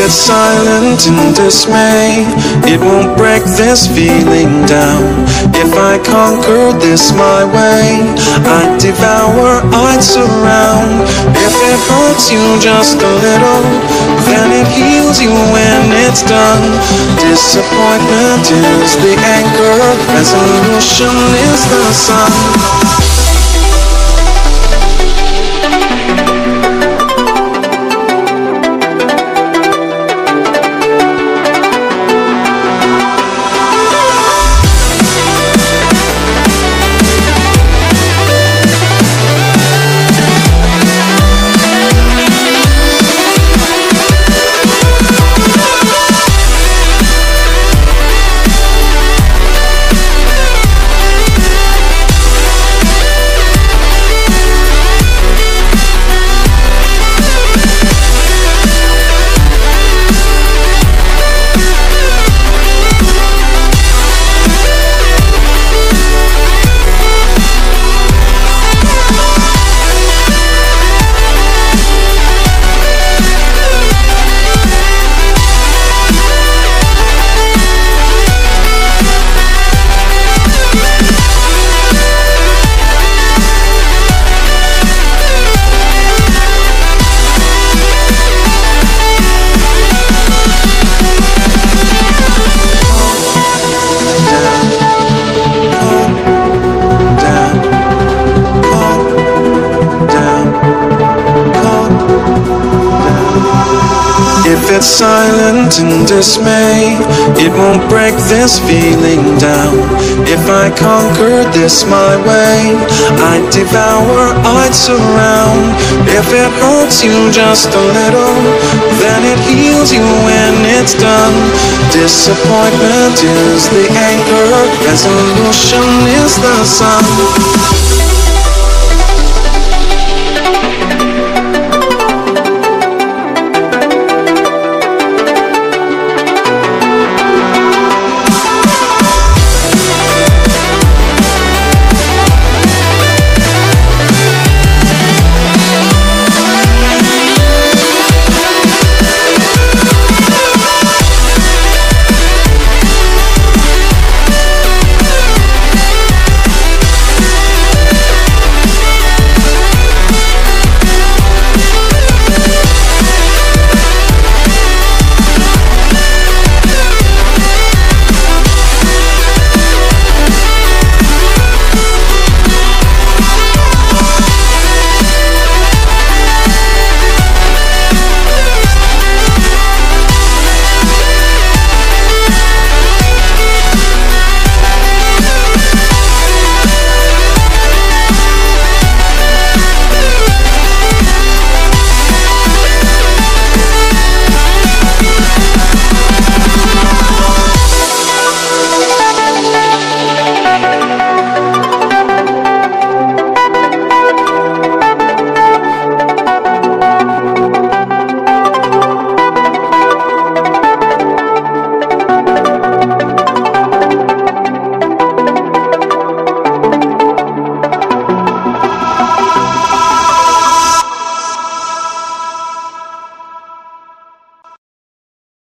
it's silent in dismay, it won't break this feeling down. If I conquer this my way, I'd devour, I'd surround. If it hurts you just a little, then it heals you when it's done. Disappointment is the anchor, resolution is the sun. It's silent in dismay, it won't break this feeling down. If I conquered this my way, I'd devour, I'd surround. If it hurts you just a little, then it heals you when it's done. Disappointment is the anchor, resolution is the sun.